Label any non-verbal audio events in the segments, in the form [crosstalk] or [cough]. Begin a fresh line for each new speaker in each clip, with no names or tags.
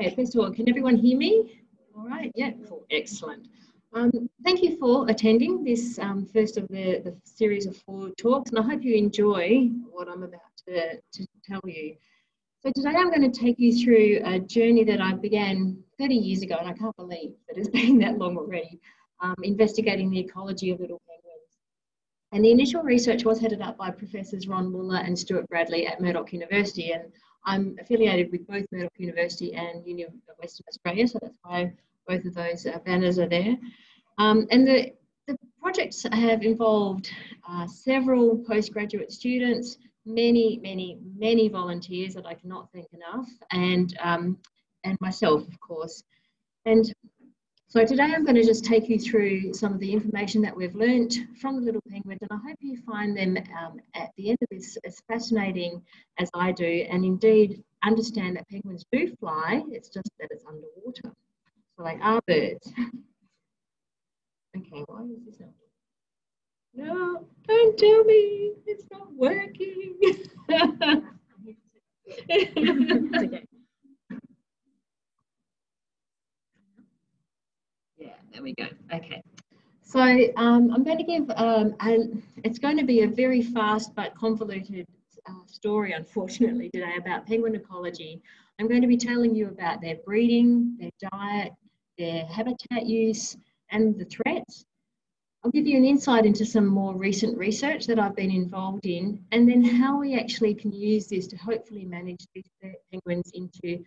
Okay, first of all, can everyone hear me? All right, yeah, cool, excellent. Um, thank you for attending this um, first of the, the series of four talks, and I hope you enjoy what I'm about to, to tell you. So today I'm going to take you through a journey that I began 30 years ago, and I can't believe that it's [laughs] been that long already, um, investigating the ecology of little penguins. And the initial research was headed up by Professors Ron Wooller and Stuart Bradley at Murdoch University, and I'm affiliated with both Murdoch University and Uni of Western Australia, so that's why both of those uh, banners are there. Um, and the, the projects have involved uh, several postgraduate students, many, many, many volunteers that I cannot thank enough, and, um, and myself, of course. And so today I'm going to just take you through some of the information that we've learnt from the little penguins and I hope you find them um, at the end of this as fascinating as I do and indeed understand that penguins do fly, it's just that it's underwater. So they are birds. [laughs] okay, why is this not? No, don't tell me it's not working. [laughs] it's okay. Yeah, there we go. Okay. So um, I'm going to give, um, a, it's going to be a very fast but convoluted uh, story, unfortunately, today about penguin ecology. I'm going to be telling you about their breeding, their diet, their habitat use, and the threats. I'll give you an insight into some more recent research that I've been involved in, and then how we actually can use this to hopefully manage these penguins into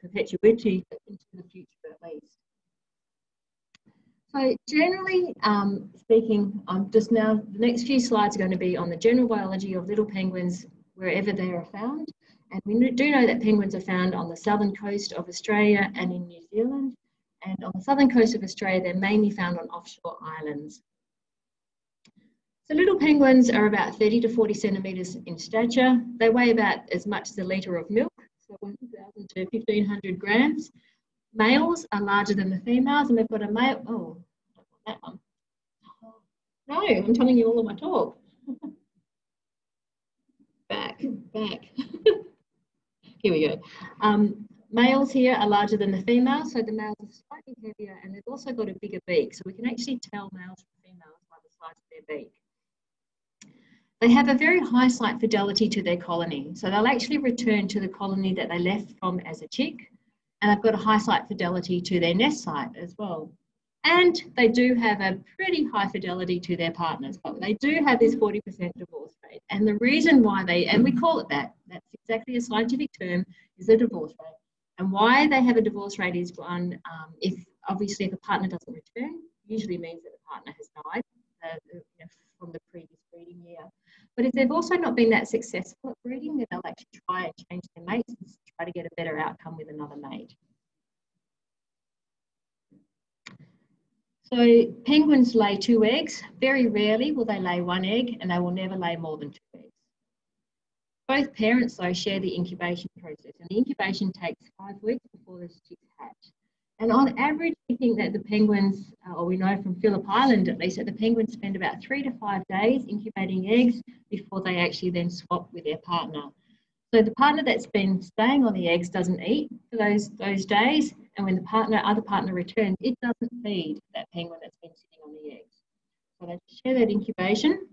perpetuity into the future at least. So generally um, speaking, I'm just now, the next few slides are going to be on the general biology of little penguins wherever they are found. And we do know that penguins are found on the southern coast of Australia and in New Zealand. And on the southern coast of Australia, they're mainly found on offshore islands. So little penguins are about 30 to 40 centimetres in stature. They weigh about as much as a litre of milk, so 1,000 to 1,500 grams. Males are larger than the females, and we've got a male. Oh, that one. No, I'm telling you all of my talk. [laughs] back, back. [laughs] here we go. Um, males here are larger than the females, so the males are slightly heavier, and they've also got a bigger beak, so we can actually tell males from females by the size of their beak. They have a very high site fidelity to their colony, so they'll actually return to the colony that they left from as a chick and they've got a high site fidelity to their nest site as well. And they do have a pretty high fidelity to their partners, but they do have this 40% divorce rate. And the reason why they, and we call it that, that's exactly a scientific term, is the divorce rate. And why they have a divorce rate is one, um, if obviously if a partner doesn't return, usually means that the partner has died uh, you know, from the previous breeding year. But if they've also not been that successful at breeding, then they'll actually try and change their mates try to get a better outcome with another mate. So penguins lay two eggs. Very rarely will they lay one egg and they will never lay more than two eggs. Both parents though share the incubation process and the incubation takes five weeks before the chicks hatch. And on average, we think that the penguins, uh, or we know from Phillip Island at least, that the penguins spend about three to five days incubating eggs before they actually then swap with their partner. So the partner that's been staying on the eggs doesn't eat for those, those days, and when the partner, other partner returns, it doesn't feed that penguin that's been sitting on the eggs. So they share that incubation.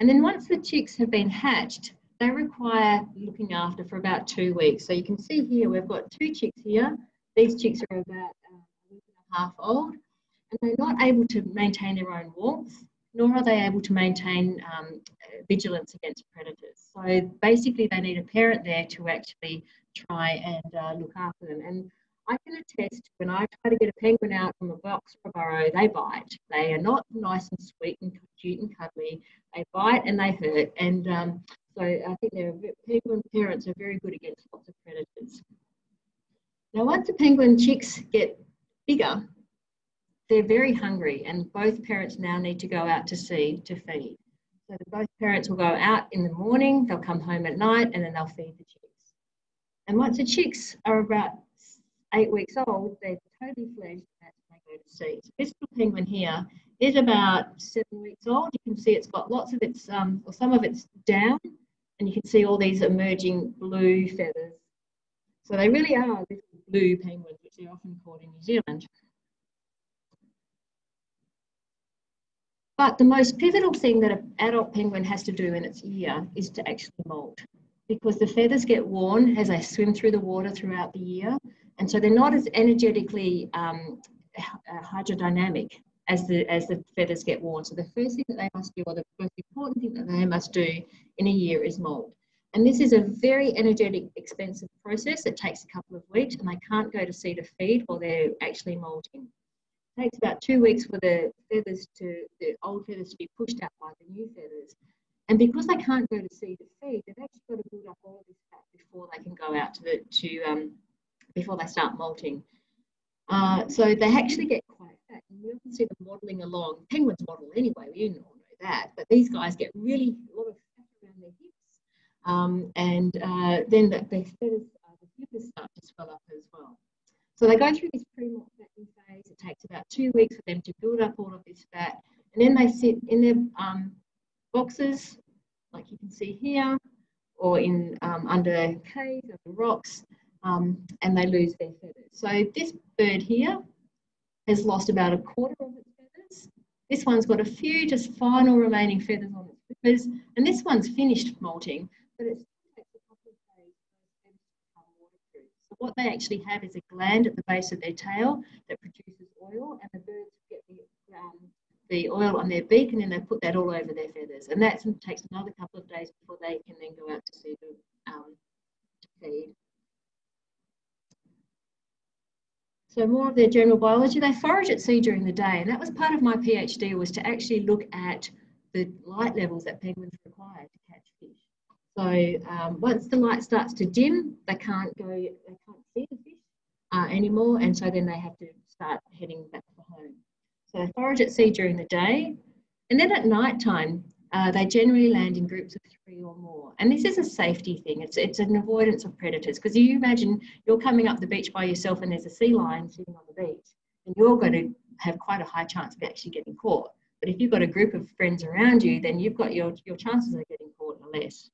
And then once the chicks have been hatched, they require looking after for about two weeks. So you can see here, we've got two chicks here these chicks are about uh, a week and a half old, and they're not able to maintain their own warmth, nor are they able to maintain um, vigilance against predators. So basically, they need a parent there to actually try and uh, look after them. And I can attest when I try to get a penguin out from a box or a burrow, they bite. They are not nice and sweet and cute and cuddly. They bite and they hurt. And um, so I think their penguin parents are very good against lots of predators. Now, once the penguin chicks get bigger, they're very hungry, and both parents now need to go out to sea to feed. So both parents will go out in the morning, they'll come home at night, and then they'll feed the chicks. And once the chicks are about eight weeks old, they're totally fledged and they go to sea. So this little penguin here is about seven weeks old. You can see it's got lots of its, um, or some of its down, and you can see all these emerging blue feathers So they really are little blue penguins, which they're often called in New Zealand. But the most pivotal thing that an adult penguin has to do in its year is to actually molt because the feathers get worn as they swim through the water throughout the year. And so they're not as energetically um, uh, hydrodynamic as the, as the feathers get worn. So the first thing that they must do, or the most important thing that they must do in a year is molt. And this is a very energetic, expensive process. It takes a couple of weeks and they can't go to sea to feed while they're actually molting takes about two weeks for the feathers to, the old feathers to be pushed out by the new feathers. And because they can't go to sea to feed, they've actually got to build up all this fat before they can go out to the, to, um, before they start molting. Uh, so they actually get quite fat. And you can see them waddling along. Penguins waddle anyway, we all know that. But these guys get really a lot of fat around their hips. Um, and uh, then the, the feathers, uh, the flippers start to swell up as well. So they go through this pre-molt fattening phase. It takes about two weeks for them to build up all of this fat. And then they sit in their um, boxes, like you can see here, or in um, under caves, under rocks, um, and they lose their feathers. So this bird here has lost about a quarter of its feathers. This one's got a few just final remaining feathers on its feathers, and this one's finished molting, but it's what they actually have is a gland at the base of their tail that produces oil, and the birds get the, um, the oil on their beak, and then they put that all over their feathers. And that takes another couple of days before they can then go out to sea to, um, to feed. So more of their general biology, they forage at sea during the day, and that was part of my PhD was to actually look at the light levels that penguins require to catch fish. So um, once the light starts to dim, they can't go, they can't see the fish uh, anymore, and so then they have to start heading back for home. So they forage at sea during the day, and then at night time, uh, they generally land in groups of three or more. And this is a safety thing. It's, it's an avoidance of predators. Because you imagine you're coming up the beach by yourself and there's a sea lion sitting on the beach, and you're going to have quite a high chance of actually getting caught. But if you've got a group of friends around you, then you've got your, your chances of getting caught are less.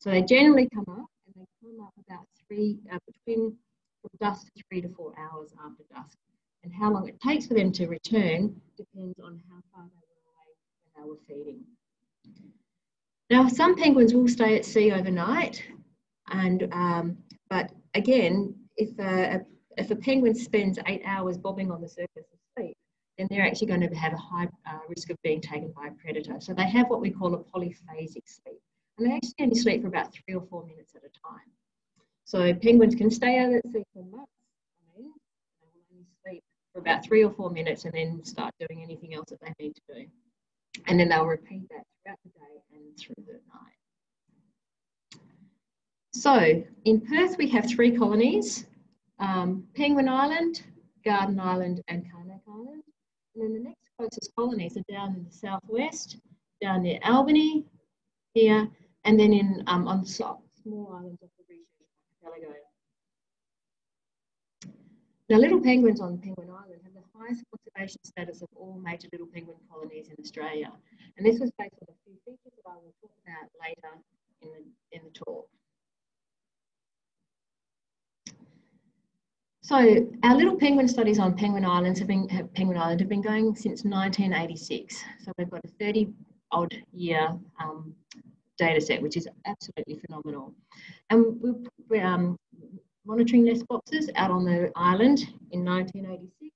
So they generally come up and they come up about three, uh, between from dusk to three to four hours after dusk. And how long it takes for them to return depends on how far they were away when they were feeding. Now, some penguins will stay at sea overnight, and um, but again, if a, if a penguin spends eight hours bobbing on the surface asleep, then they're actually going to have a high uh, risk of being taken by a predator. So they have what we call a polyphasic sleep and they actually only sleep for about three or four minutes at a time. So penguins can stay out at sea for months. They will only sleep for about three or four minutes and then start doing anything else that they need to do. And then they'll repeat that throughout the day and through the night. So in Perth, we have three colonies, um, Penguin Island, Garden Island and Carnac Island. And then the next closest colonies are down in the southwest, down near Albany, here, and then in um, on small islands of the Recherche Archipelago. Now, little penguins on Penguin Island have the highest conservation status of all major little penguin colonies in Australia. And this was based on a few features that I will talk about later in the, in the talk. So our little penguin studies on Penguin Islands have been have, Penguin Island have been going since 1986. So we've got a 30 odd year um, data set, which is absolutely phenomenal. And we're um, monitoring nest boxes out on the island in 1986.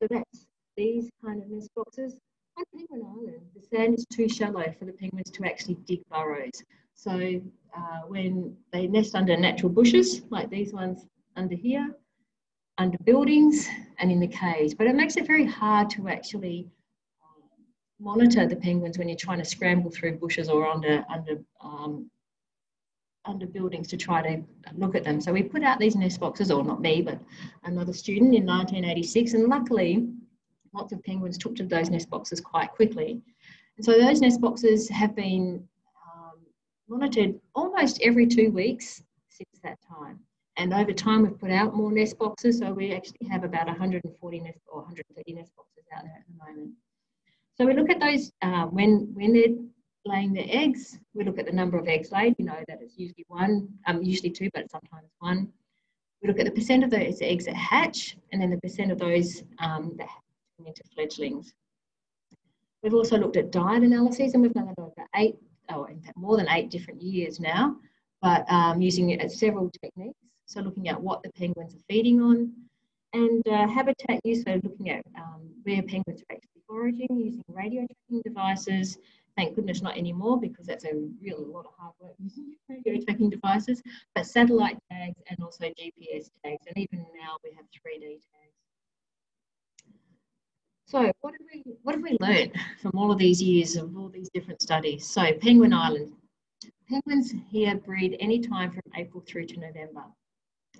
So that's these kind of nest boxes. On Penguin Island, the sand is too shallow for the penguins to actually dig burrows. So uh, when they nest under natural bushes, like these ones under here, under buildings and in the caves, but it makes it very hard to actually monitor the penguins when you're trying to scramble through bushes or under under um, under buildings to try to look at them. So we put out these nest boxes, or not me, but another student in 1986, and luckily, lots of penguins took to those nest boxes quite quickly. And so those nest boxes have been um, monitored almost every two weeks since that time. And over time, we've put out more nest boxes, so we actually have about 140 nest or 130 nest boxes out there at the moment. So we look at those uh, when when they're laying their eggs. We look at the number of eggs laid. You know that it's usually one, um, usually two, but sometimes one. We look at the percent of those eggs that hatch and then the percent of those um, that turn into fledglings. We've also looked at diet analyses and we've done that over eight, oh, in fact, more than eight different years now, but um, using several techniques. So looking at what the penguins are feeding on and uh, habitat use, so looking at um, where penguins are actually using radio tracking devices. Thank goodness not anymore because that's a really lot of hard work using [laughs] radio tracking devices, but satellite tags and also GPS tags. And even now we have 3D tags. So what have we what have we learned from all of these years of all these different studies? So Penguin Island. Penguins here breed any time from April through to November.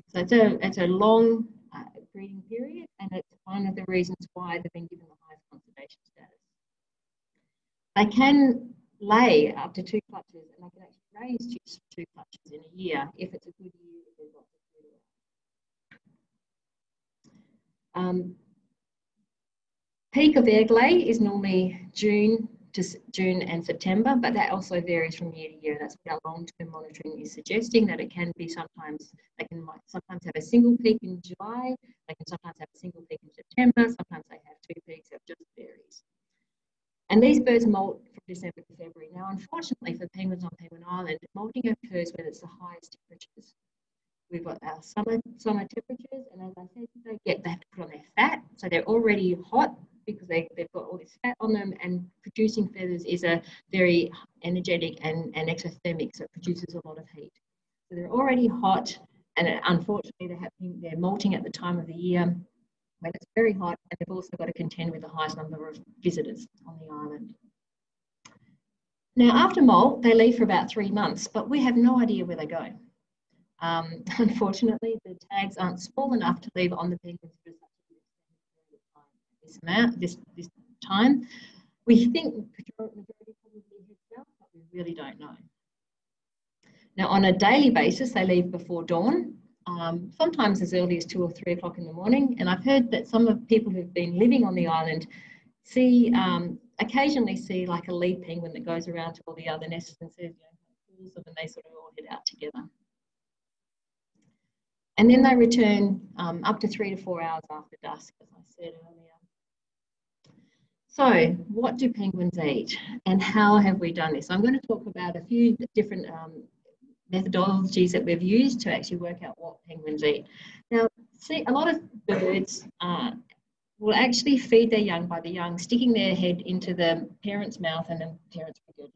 So it's a it's a long uh, breeding period, and it's one of the reasons why they've been given the conservation status. They can lay up to two clutches, and they can actually raise two, two clutches in a year if it's a good year. If food um, peak of egg lay is normally June to June and September, but that also varies from year to year. That's what our long-term monitoring is suggesting that it can be sometimes they can sometimes have a single peak in July, they can sometimes have a single peak in September, sometimes they have two peaks. It just varies. And these birds molt from December to February. Now, unfortunately for penguins on Penguin Island, molting occurs when it's the highest temperatures. We've got our summer summer temperatures, and as I said, they get they have to put on their fat, so they're already hot because they, they've got all this fat on them and producing feathers is a very energetic and, and exothermic, so it produces a lot of heat. So they're already hot and unfortunately they're, happening, they're molting at the time of the year when it's very hot and they've also got to contend with the highest number of visitors on the island. Now after molt, they leave for about three months, but we have no idea where they go. Um, [laughs] unfortunately, the tags aren't small enough to leave on the penguins this amount, this, this time. We think majority probably but we really don't know. Now, on a daily basis, they leave before dawn, um, sometimes as early as two or three o'clock in the morning. And I've heard that some of people who've been living on the island see, um, occasionally see like a lead penguin that goes around to all the other nests and says, you know, and they sort of all head out together. And then they return um, up to three to four hours after dusk, as I said earlier. So, what do penguins eat and how have we done this? I'm going to talk about a few different um, methodologies that we've used to actually work out what penguins eat. Now, see, a lot of birds uh, will actually feed their young by the young sticking their head into the parent's mouth and then parents regurgitate.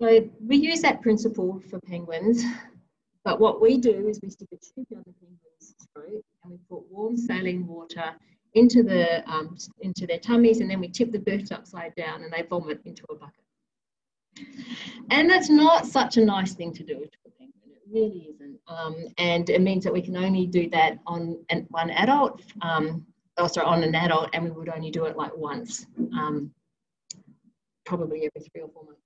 So we use that principle for penguins, but what we do is we stick a tube down the penguin's throat and we put warm saline water into the um, into their tummies, and then we tip the birds upside down, and they vomit into a bucket. And that's not such a nice thing to do to a penguin. It really isn't. Um, and it means that we can only do that on an, one adult, um, oh, sorry, on an adult, and we would only do it like once, um, probably every three or four months.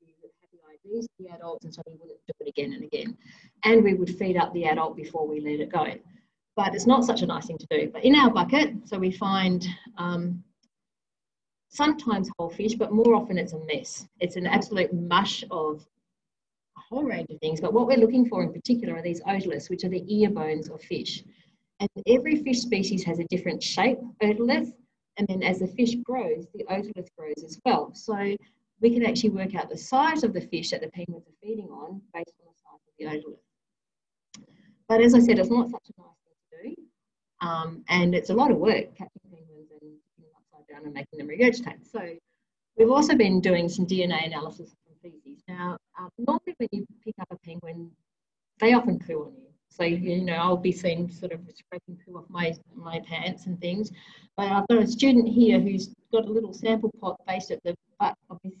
We would have the IDs, the adults, and so we wouldn't do it again and again. And we would feed up the adult before we let it go but it's not such a nice thing to do. But in our bucket, so we find um, sometimes whole fish, but more often it's a mess. It's an absolute mush of a whole range of things. But what we're looking for in particular are these otoliths, which are the ear bones of fish. And every fish species has a different shape otolith. And then as the fish grows, the otolith grows as well. So we can actually work out the size of the fish that the penguins are feeding on based on the size of the otolith. But as I said, it's not such a nice um, and it's a lot of work catching penguins and them upside down and making them regurgitate. So we've also been doing some DNA analysis from feces. Now, um, normally when you pick up a penguin, they often poo on you. So, you know, I'll be seen sort of scraping poo off my, my pants and things. But I've got a student here who's got a little sample pot based at the butt of his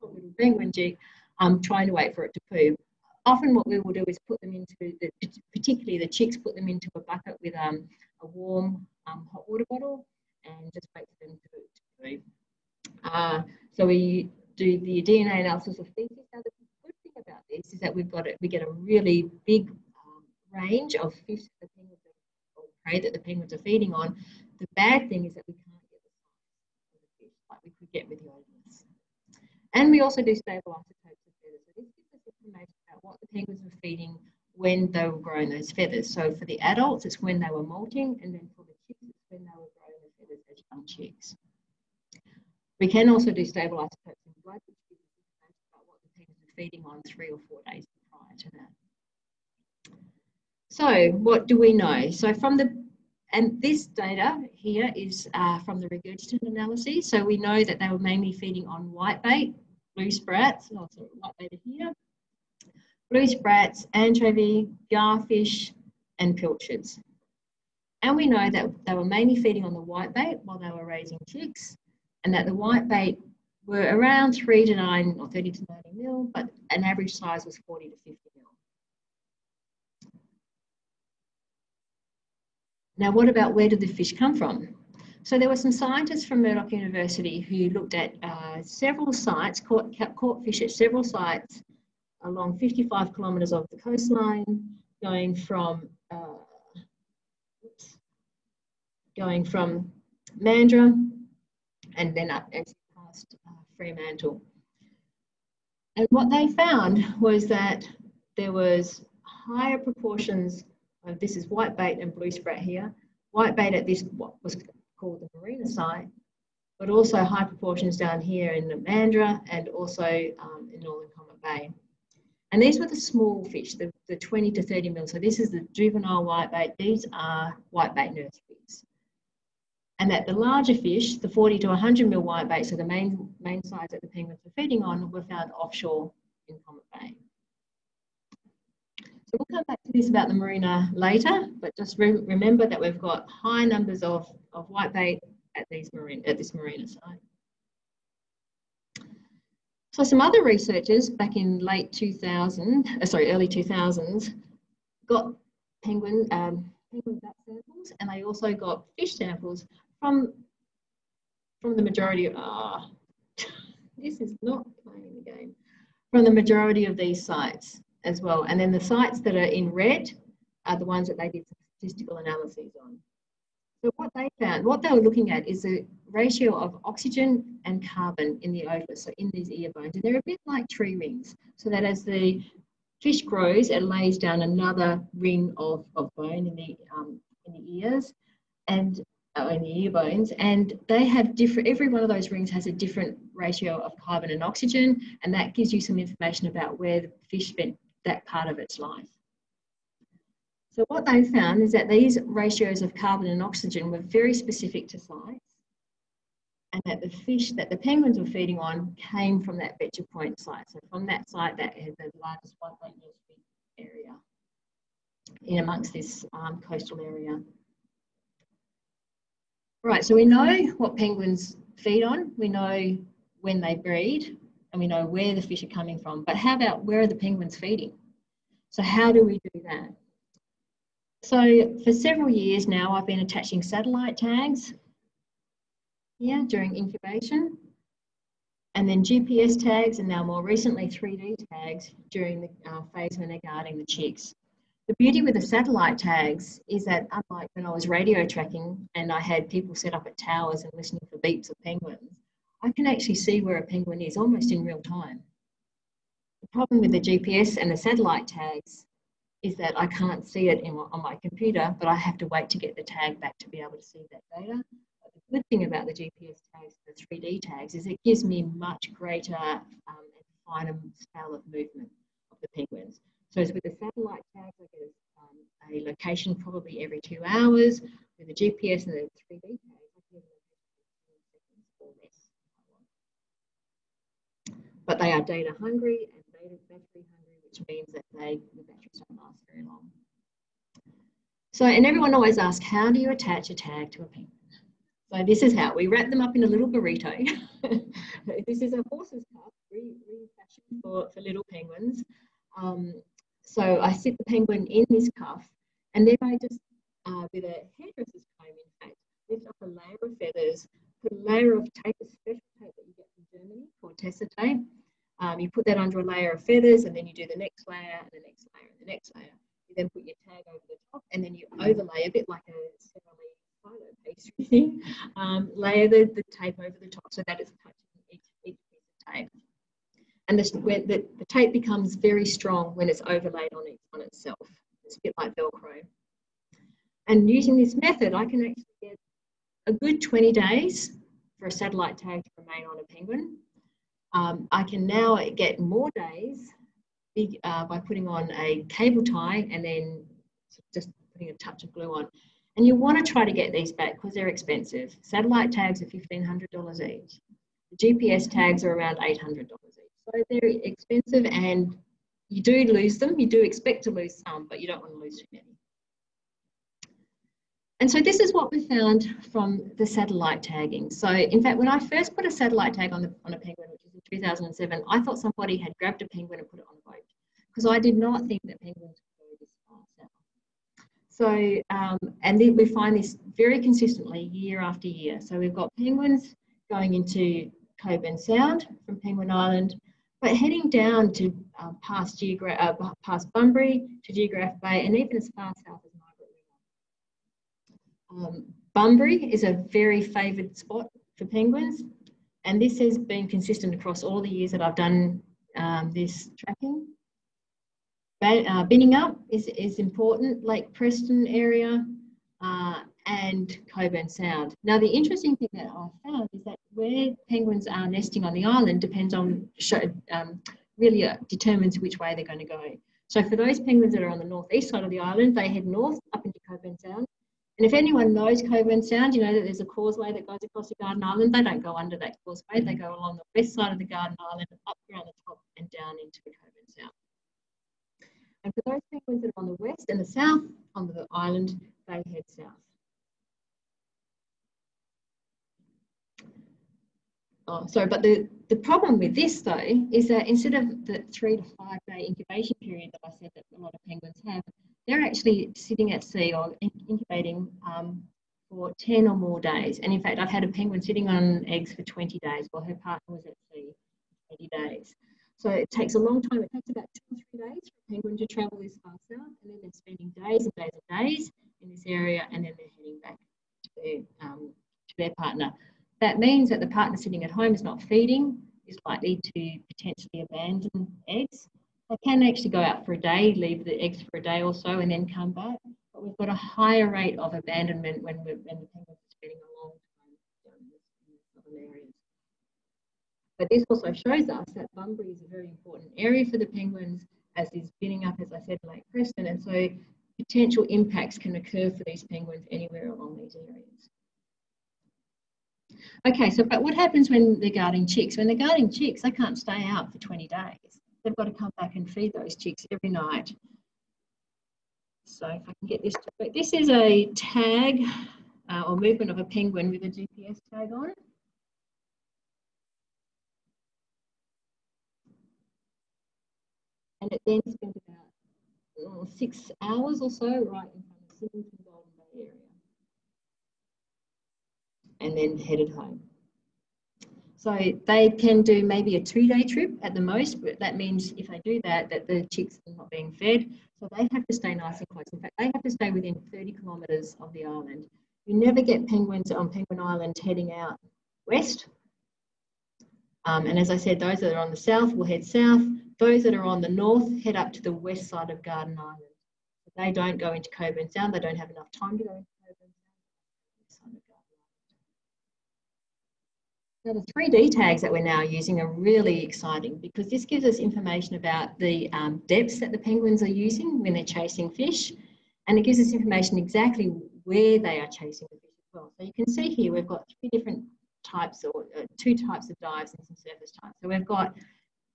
little penguin jig, um, trying to wait for it to poo. Often what we will do is put them into, the, particularly the chicks, put them into a bucket with um, a warm um, hot water bottle and just wait for them to, move. Uh, so we do the DNA analysis of feces. Now the good thing about this is that we've got it, we get a really big um, range of fish that the penguins are, or prey that the penguins are feeding on. The bad thing is that we can't get the size of the fish like we could get with the otoliths. And we also do stable isotopes of feathers. So this gives us information about what the penguins were feeding when they were growing those feathers. So for the adults, it's when they were molting, and then for the chicks, it's when they were growing the feathers as young chicks. We can also do stable isotopes in blood, which gives information about what the penguins are feeding on three or four days prior to that. So what do we know? So from the, and this data here is uh, from the regurgitant analysis. So we know that they were mainly feeding on whitebait, blue sprats, oh, sorry, whitebait here, blue sprats, anchovy, garfish, and pilchards. And we know that they were mainly feeding on the whitebait while they were raising chicks, and that the whitebait were around 3 to 9 or 30 to 90 mil, but an average size was 40 to 50 mil. Now, what about where did the fish come from? So there were some scientists from Murdoch University who looked at uh, several sites, caught, caught fish at several sites along 55 kilometres of the coastline, going from uh, going from Mandurah and then up past uh, Fremantle. And what they found was that there was higher proportions uh, this is white bait and blue sprat here. White bait at this what was called the marina site, but also high proportions down here in the Mandurah and also um, in Northern Comet Bay. And these were the small fish, the, the 20 to 30 mil. So this is the juvenile whitebait. These are whitebait nurseries. And that the larger fish, the 40 to 100 mil whitebait, so the main, main size that the penguins were feeding on, were found offshore in Comet Bay So we'll come back to this about the marina later, but just re remember that we've got high numbers of, of whitebait at, these marine, at this marina site. So some other researchers back in late 2000, uh, sorry, early 2000s, got penguin, um, penguin bat samples and they also got fish samples from, from the majority of, ah, oh, [laughs] this is not playing the game, from the majority of these sites as well. And then the sites that are in red are the ones that they did statistical analyses on. So what they found, what they were looking at is the ratio of oxygen and carbon in the otoliths, so in these ear bones. And they're a bit like tree rings, so that as the fish grows, it lays down another ring of, of bone in the, um, in the ears and uh, in the ear bones. And they have different, every one of those rings has a different ratio of carbon and oxygen. And that gives you some information about where the fish spent that part of its life. So what they found is that these ratios of carbon and oxygen were very specific to sites and that the fish that the penguins were feeding on came from that Becher Point site. So from that site that had the largest whitebait nursery area in amongst this um, coastal area. Right, so we know what penguins feed on, we know when they breed, and we know where the fish are coming from. But how about where are the penguins feeding? So how do we do that? So for several years now, I've been attaching satellite tags here during incubation, and then GPS tags, and now more recently 3D tags during the uh, phase when they're guarding the chicks. The beauty with the satellite tags is that unlike when I was radio tracking and I had people set up at towers and listening for beeps of penguins, I can actually see where a penguin is almost in real time. The problem with the GPS and the satellite tags is that I can't see it in, on my computer, but I have to wait to get the tag back to be able to see that data. Good thing about the GPS tags, the 3D tags, is it gives me much greater um, and finer scale of movement of the penguins. So with the satellite tags, I get um, a location probably every two hours. With the GPS and the 3D tags, but they are data hungry and data battery hungry, which means that they, the batteries don't last very long. So, and everyone always asks, how do you attach a tag to a penguin? So this is how we wrap them up in a little burrito. [laughs] this is a horse's cuff, refashioned for, for little penguins. Um, so I sit the penguin in this cuff, and then I just, uh, with a hairdresser's comb, in fact, lift up a layer of feathers, put a layer of tape, a special tape that you get from Germany called Tesa tape. Um, you put that under a layer of feathers and then you do the next layer and the next layer and the next layer. You then put your tag over the top and then you overlay a bit like a filo pastry um, layer the, the tape over the top so that it's touching each, each piece of tape. And the, the, the tape becomes very strong when it's overlaid on, it, on itself. It's a bit like Velcro. And using this method, I can actually get a good 20 days for a satellite tag to remain on a penguin. Um, I can now get more days uh, by putting on a cable tie and then just putting a touch of glue on. And you want to try to get these back because they're expensive. Satellite tags are $1,500 each. The GPS tags are around $800 each. So they're expensive and you do lose them. You do expect to lose some, but you don't want to lose too many. And so this is what we found from the satellite tagging. So in fact, when I first put a satellite tag on, the, on a penguin, which was in 2007, I thought somebody had grabbed a penguin and put it on a boat because I did not think that penguins would go this far south. So, um, and then we find this very consistently year after year. So we've got penguins going into Cockburn Sound from Penguin Island, but heading down to um, past, Geogra- uh, past Bunbury to Geographe Bay and even as far south as Margaret River. Um, Bunbury is a very favoured spot for penguins, and this has been consistent across all the years that I've done um, this tracking. Uh, Binningup is, is important, Lake Preston area, uh, and Cockburn Sound. Now, the interesting thing that I found is that where penguins are nesting on the island depends on, um, really uh, determines which way they're going to go. So for those penguins that are on the northeast side of the island, they head north up into Cockburn Sound. And if anyone knows Cockburn Sound, you know that there's a causeway that goes across the Garden Island. They don't go under that causeway. They go along the west side of the Garden Island, up around the top and down into the Cockburn Sound. And for those penguins that are on the west and the south on the island, they head south. Oh, sorry, but the, the problem with this though is that instead of the three to five day incubation period that I said that a lot of penguins have, they're actually sitting at sea or incubating um, for 10 or more days. And in fact, I've had a penguin sitting on eggs for 20 days while her partner was at sea 20 days. So it takes a long time. It takes about two or three days for a penguin to travel this far south, and then they're spending days and days and days in this area, and then they're heading back to their, um, to their partner. That means that the partner sitting at home is not feeding, is likely to potentially abandon eggs. They can actually go out for a day, leave the eggs for a day or so, and then come back. But we've got a higher rate of abandonment when, we're, when the penguins are spending a long time in the southern areas. But this also shows us that Bunbury is a very important area for the penguins, as is Binningup, as I said, Lake Preston. And so potential impacts can occur for these penguins anywhere along these areas. Okay, so but what happens when they're guarding chicks? When they're guarding chicks, they can't stay out for 20 days. They've got to come back and feed those chicks every night. So if I can get this to work. This is a tag uh, or movement of a penguin with a GPS tag on it. And it then spent about oh, six hours or so right in front of Symington Golden Bay area and then headed home. So they can do maybe a two-day trip at the most, but that means if they do that, that the chicks are not being fed. So they have to stay nice and close. In fact, they have to stay within 30 kilometres of the island. You never get penguins on Penguin Island heading out west. Um, and as I said, those that are on the south will head south. Those that are on the north head up to the west side of Garden Island. They don't go into Cockburn Sound. They don't have enough time to go into Cockburn Sound. Now the 3D tags that we're now using are really exciting because this gives us information about the um, depths that the penguins are using when they're chasing fish. And it gives us information exactly where they are chasing the fish as well. So you can see here we've got three different types or uh, two types of dives and some surface types. So we've got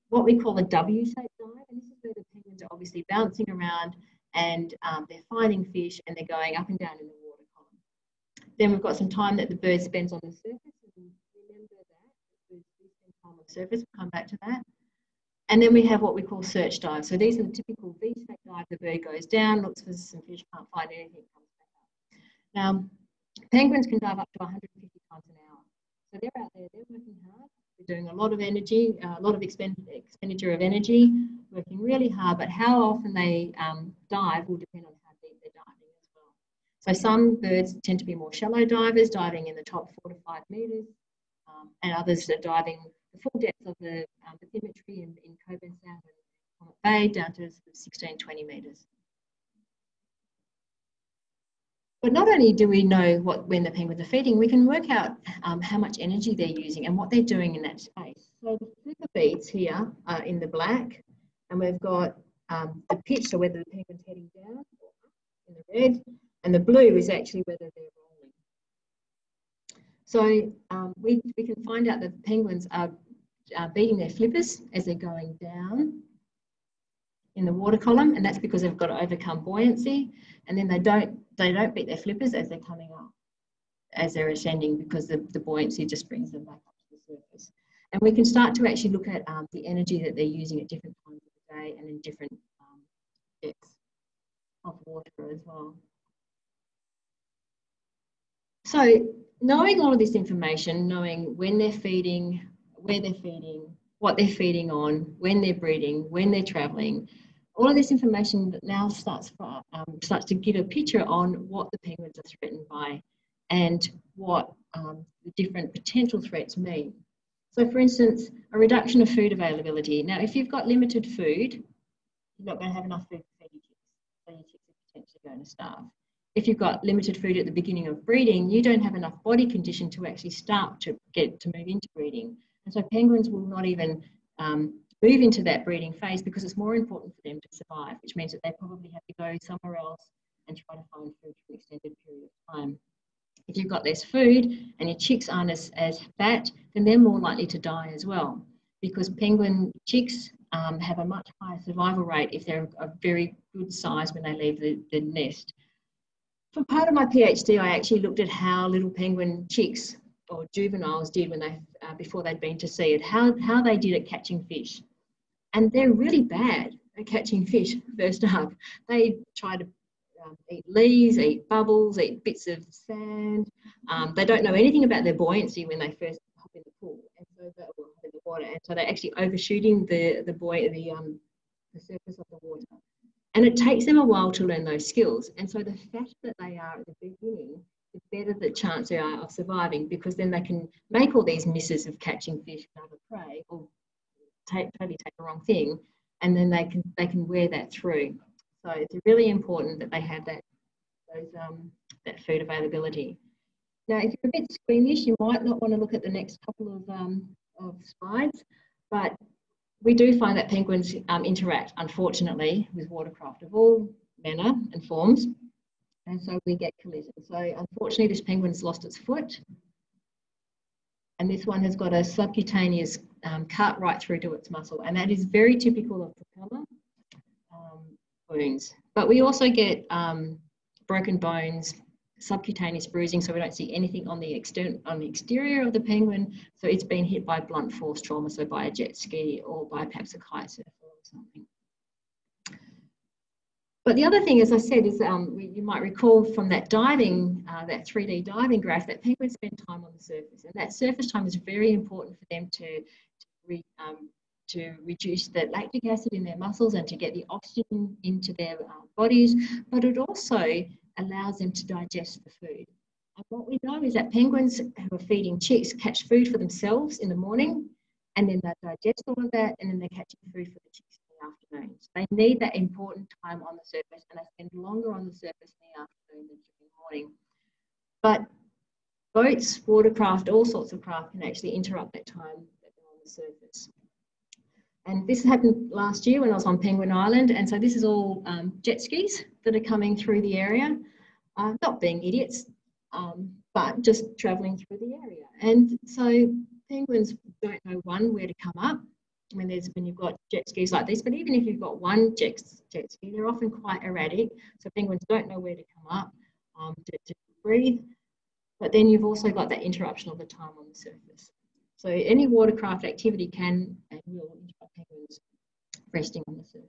what we call a W-shaped dive, and this is where the penguins are obviously bouncing around and um, they're finding fish and they're going up and down in the water column. Then we've got some time that the bird spends on the surface. And remember that, we time on the surface, we'll come back to that. And then we have what we call search dives. So these are the typical V-shaped dive. The bird goes down, looks for some fish, can't find anything, comes back up. Now, penguins can dive up to 150 times an hour. So they're out there, they're working hard. They're doing a lot of energy, uh, a lot of expend expenditure of energy, working really hard, but how often they um, dive will depend on how deep they're diving as well. So some birds tend to be more shallow divers, diving in the top four to five metres, um, and others are diving the full depth of the um, bathymetry in, in Cockburn Sound and Bay down to 16, 20 metres. But not only do we know what when the penguins are feeding, we can work out um, how much energy they're using and what they're doing in that space. So the flipper beats here are in the black, and we've got um, the pitch, so whether the penguin's heading down or up in the red, and the blue is actually whether they're rolling. So um, we, we can find out that the penguins are, are beating their flippers as they're going down in the water column, and that's because they've got to overcome buoyancy. And then they don't they don't beat their flippers as they're coming up, as they're ascending, because the, the buoyancy just brings them back up to the surface. And we can start to actually look at um, the energy that they're using at different times of the day and in different um, depths of water as well. So knowing all of this information, knowing when they're feeding, where they're feeding, what they're feeding on, when they're breeding, when they're traveling, all of this information now starts, um, starts to give a picture on what the penguins are threatened by and what um, the different potential threats mean. So for instance, a reduction of food availability. Now, if you've got limited food, you're not going to have enough food feed your chicks, so your chicks are potentially going to starve. If you've got limited food at the beginning of breeding, you don't have enough body condition to actually start to get to move into breeding. And so penguins will not even um, move into that breeding phase because it's more important for them to survive, which means that they probably have to go somewhere else and try to find food for an extended period of time. If you've got less food and your chicks aren't as, as fat, then they're more likely to die as well because penguin chicks um, have a much higher survival rate if they're a very good size when they leave the, the nest. For part of my PhD, I actually looked at how little penguin chicks or juveniles did when they uh, before they'd been to sea it, how, how they did at catching fish and they're really bad at catching fish first up. They try to um, eat leaves, eat bubbles, eat bits of sand. Um, they don't know anything about their buoyancy when they first hop in the pool and so in the water, and so they're actually overshooting the the buoy the um the surface of the water. And it takes them a while to learn those skills. And so the fatter that they are at the beginning, the better the chance they are of surviving because then they can make all these misses of catching fish and other prey or take, totally take the wrong thing, and then they can they can wear that through. So it's really important that they have that those um, that food availability. Now, if you're a bit squeamish, you might not want to look at the next couple of, um, of slides, but we do find that penguins um, interact, unfortunately, with watercraft of all manner and forms, and so we get collisions. So unfortunately, this penguin's lost its foot, and this one has got a subcutaneous um, cut right through to its muscle. And that is very typical of propeller um, wounds. But we also get um, broken bones, subcutaneous bruising, so we don't see anything on the, extern on the exterior of the penguin. So it's been hit by blunt force trauma, so by a jet ski or by perhaps a kite surfer or something. But the other thing, as I said, is um, you might recall from that diving, uh, that 3D diving graph, that penguins spend time on the surface. And that surface time is very important for them to, re, um, to reduce the lactic acid in their muscles and to get the oxygen into their uh, bodies, but it also allows them to digest the food. And what we know is that penguins who are feeding chicks catch food for themselves in the morning, and then they digest all of that, and then they're catching food for the chicks in the afternoon. So they need that important time on the surface, and they spend longer on the surface in the afternoon than during the morning. But boats, watercraft, all sorts of craft can actually interrupt that time surface. And this happened last year when I was on Penguin Island. And so this is all um, jet skis that are coming through the area, uh, not being idiots, um, but just traveling through the area. And so penguins don't know one, where to come up when there's when you've got jet skis like this, but even if you've got one jet, jet ski, they're often quite erratic. So penguins don't know where to come up um, to, to breathe. But then you've also got that interruption of the time on the surface. So any watercraft activity can and will interrupt penguins resting on the surface.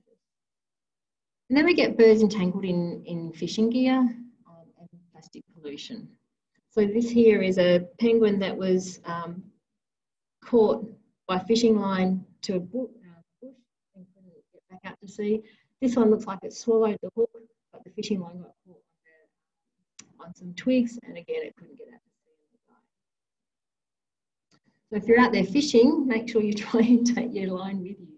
And then we get birds entangled in, in fishing gear um, and plastic pollution. So this here is a penguin that was um, caught by fishing line to a bush, uh, bush and couldn't get back out to sea. This one looks like it swallowed the hook, but the fishing line got caught on, on some twigs and again it couldn't get out so if you're out there fishing, make sure you [laughs] try and take your line with you.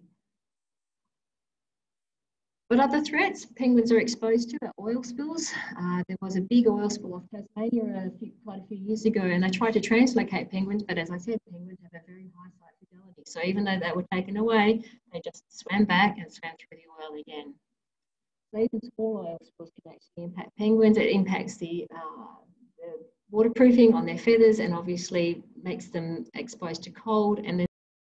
But other threats penguins are exposed to are oil spills. Uh, there was a big oil spill off Tasmania a few, quite a few years ago, and they tried to translocate penguins, but as I said, penguins have a very high site fidelity. So even though they were taken away, they just swam back and swam through the oil again. So even small oil spills can actually impact penguins. It impacts the, uh, the waterproofing on their feathers and obviously makes them exposed to cold and then